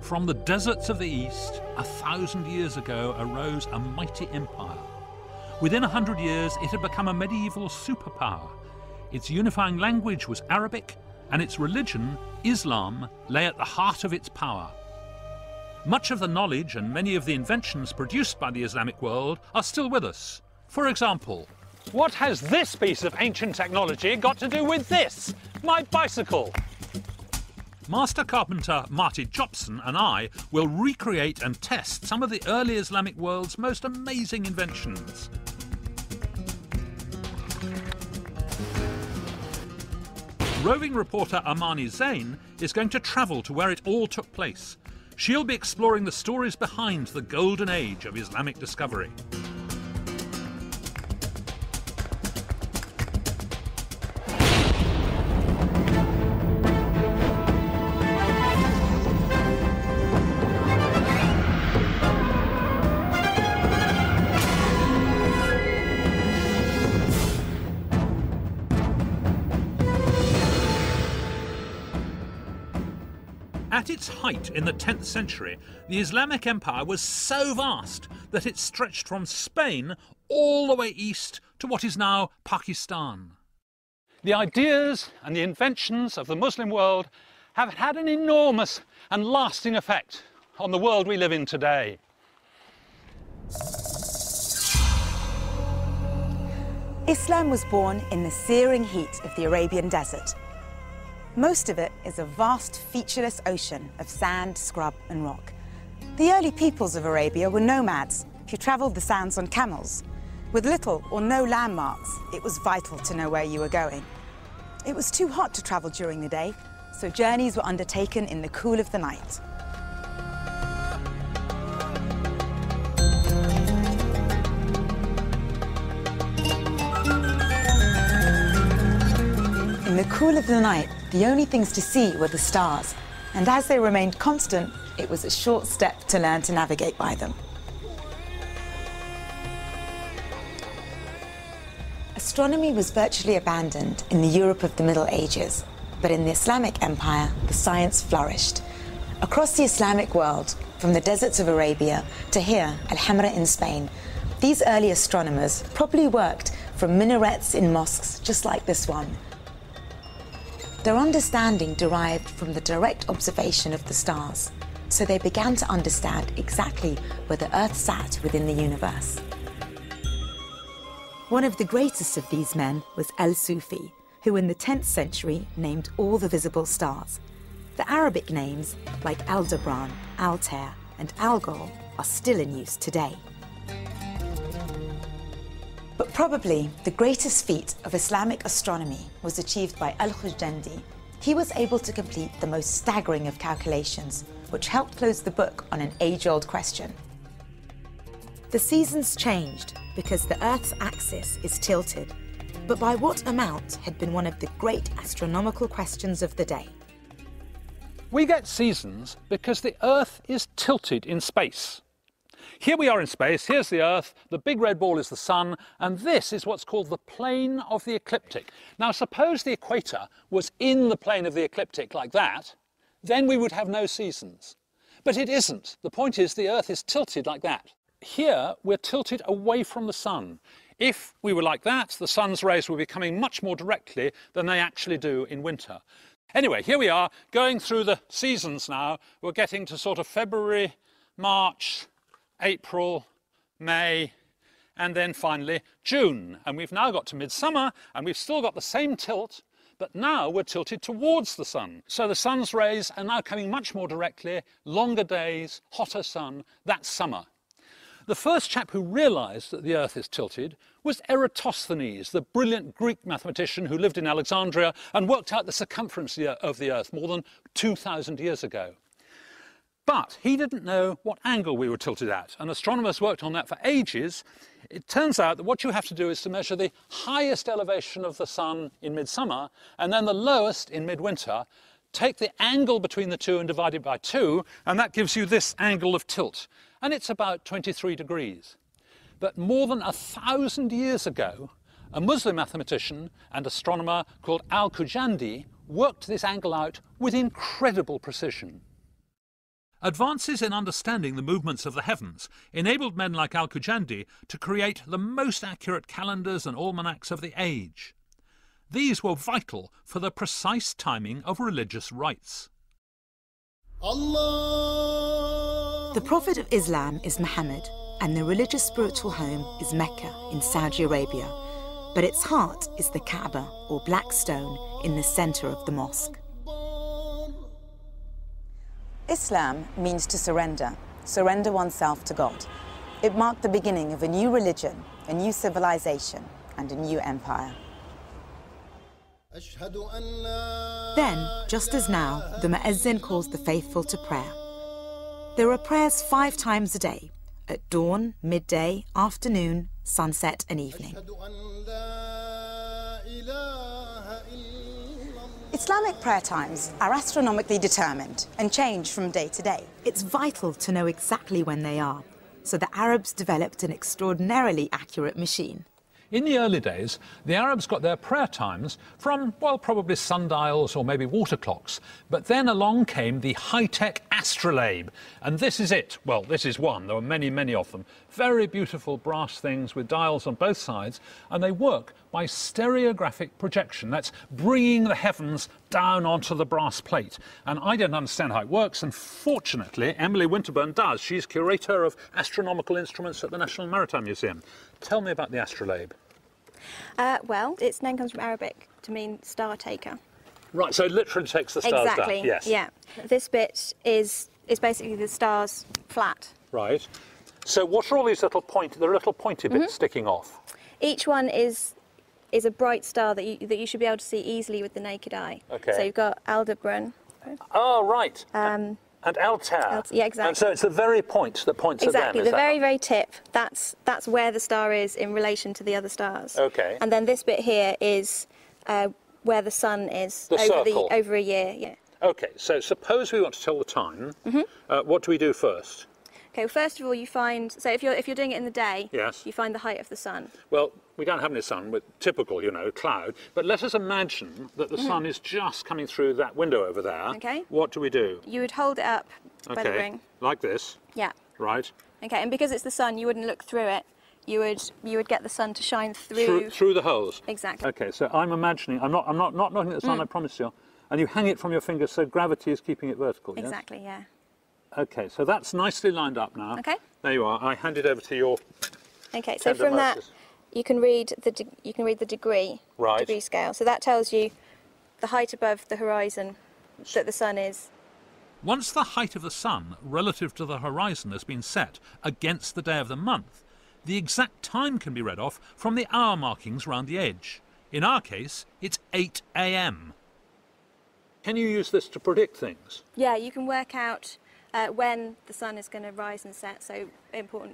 From the deserts of the East, a thousand years ago arose a mighty empire. Within a hundred years, it had become a medieval superpower. Its unifying language was Arabic, and its religion, Islam, lay at the heart of its power. Much of the knowledge and many of the inventions produced by the Islamic world are still with us. For example, What has this piece of ancient technology got to do with this? My bicycle. Master carpenter Marty Jobson and I will recreate and test some of the early Islamic world's most amazing inventions. Roving reporter Amani Zain is going to travel to where it all took place. She'll be exploring the stories behind the golden age of Islamic discovery. At its height in the 10th century, the Islamic Empire was so vast that it stretched from Spain all the way east to what is now Pakistan. The ideas and the inventions of the Muslim world have had an enormous and lasting effect on the world we live in today. Islam was born in the searing heat of the Arabian desert. Most of it is a vast, featureless ocean of sand, scrub, and rock. The early peoples of Arabia were nomads who traveled the sands on camels. With little or no landmarks, it was vital to know where you were going. It was too hot to travel during the day, so journeys were undertaken in the cool of the night. In the cool of the night, the only things to see were the stars, and as they remained constant, it was a short step to learn to navigate by them. Astronomy was virtually abandoned in the Europe of the Middle Ages, but in the Islamic Empire, the science flourished. Across the Islamic world, from the deserts of Arabia to here, Alhambra in Spain, these early astronomers probably worked from minarets in mosques just like this one. Their understanding derived from the direct observation of the stars, so they began to understand exactly where the Earth sat within the universe. One of the greatest of these men was El Sufi, who in the 10th century named all the visible stars. The Arabic names, like Aldebaran, Altair, and Algol, are still in use today. Probably the greatest feat of Islamic astronomy was achieved by Al Khujandi. He was able to complete the most staggering of calculations, which helped close the book on an age old question. The seasons changed because the Earth's axis is tilted, but by what amount had been one of the great astronomical questions of the day. We get seasons because the Earth is tilted in space. Here we are in space, here's the Earth, the big red ball is the Sun, and this is what's called the plane of the ecliptic. Now, suppose the equator was in the plane of the ecliptic like that, then we would have no seasons. But it isn't. The point is, the Earth is tilted like that. Here, we're tilted away from the Sun. If we were like that, the Sun's rays would be coming much more directly than they actually do in winter. Anyway, here we are going through the seasons now. We're getting to sort of February, March, April, May, and then finally June. And we've now got to midsummer and we've still got the same tilt, but now we're tilted towards the sun. So the sun's rays are now coming much more directly, longer days, hotter sun, that's summer. The first chap who realised that the Earth is tilted was Eratosthenes, the brilliant Greek mathematician who lived in Alexandria and worked out the circumference of the Earth more than 2,000 years ago. But he didn't know what angle we were tilted at, and astronomers worked on that for ages. It turns out that what you have to do is to measure the highest elevation of the sun in midsummer and then the lowest in midwinter. Take the angle between the two and divide it by two, and that gives you this angle of tilt, and it's about 23 degrees. But more than a thousand years ago, a Muslim mathematician and astronomer called Al Khujandi worked this angle out with incredible precision. Advances in understanding the movements of the heavens enabled men like Al Khujandi to create the most accurate calendars and almanacs of the age. These were vital for the precise timing of religious rites. The Prophet of Islam is Muhammad, and the religious spiritual home is Mecca in Saudi Arabia. But its heart is the Kaaba, or black stone, in the center of the mosque. Islam means to surrender, surrender oneself to God. It marked the beginning of a new religion, a new civilization, and a new empire. Then, just as now, the Muezzin calls the faithful to prayer. There are prayers five times a day at dawn, midday, afternoon, sunset, and evening. Islamic prayer times are astronomically determined and change from day to day. It's vital to know exactly when they are, so the Arabs developed an extraordinarily accurate machine. In the early days, the Arabs got their prayer times from, well, probably sundials or maybe water clocks. But then along came the high-tech astrolabe. And this is it. Well, this is one. There were many, many of them. Very beautiful brass things with dials on both sides. And they work by stereographic projection. That's bringing the heavens down onto the brass plate. And I don't understand how it works. And fortunately, Emily Winterburn does. She's curator of astronomical instruments at the National Maritime Museum. Tell me about the astrolabe. Uh, well, its name comes from Arabic to mean star taker. Right, so it literally takes the stars exactly. down. Yes. Yeah. This bit is is basically the stars flat. Right. So what are all these little point? There are little pointy bits Mm-hmm. sticking off. Each one is is a bright star that you that you should be able to see easily with the naked eye. Okay. So you've got Aldebaran. Oh, right. Um, and Altair. Alt- yeah, exactly. And so it's the very point that points Exactly, at them. the very, very tip. That's that's where the star is in relation to the other stars. Okay. And then this bit here is uh, where the sun is The over circle. the over a year. Yeah. Okay, so suppose we want to tell the time. Mm-hmm. Uh, what do we do first? Okay. Well, first of all, you find so if you're if you're doing it in the day, Yes. you find the height of the sun. Well, we don't have any sun with typical, you know, cloud. But let us imagine that the sun is just coming through that window over there. Okay. What do we do? You would hold it up by the okay. ring. Like this, Yeah. right? Okay. And because it's the sun, you wouldn't look through it. You would you would get the sun to shine through. Through, through the holes. Exactly. Okay, so I'm imagining, I'm not, I'm not, not looking at the sun, mm. I promise you. And you hang it from your finger so gravity is keeping it vertical, yes? Exactly. Yeah. Okay, so that's nicely lined up now. Okay. There you are. I hand it over to your. Okay. So Tender from that, you can read the de- you can read the degree Right. degree scale. So that tells you the height above the horizon that the sun is. Once the height of the sun relative to the horizon has been set against the day of the month, the exact time can be read off from the hour markings round the edge. In our case, it's 8 a.m. Can you use this to predict things? Yeah, you can work out uh, when the sun is going to rise and set. So important